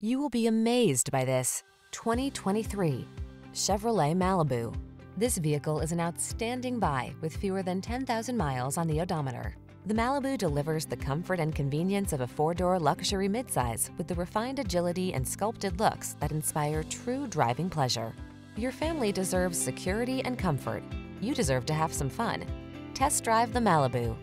You will be amazed by this 2023 Chevrolet Malibu. This vehicle is an outstanding buy with fewer than 10,000 miles on the odometer. The Malibu delivers the comfort and convenience of a four-door luxury midsize with the refined agility and sculpted looks that inspire true driving pleasure. Your family deserves security and comfort. You deserve to have some fun. Test drive the Malibu.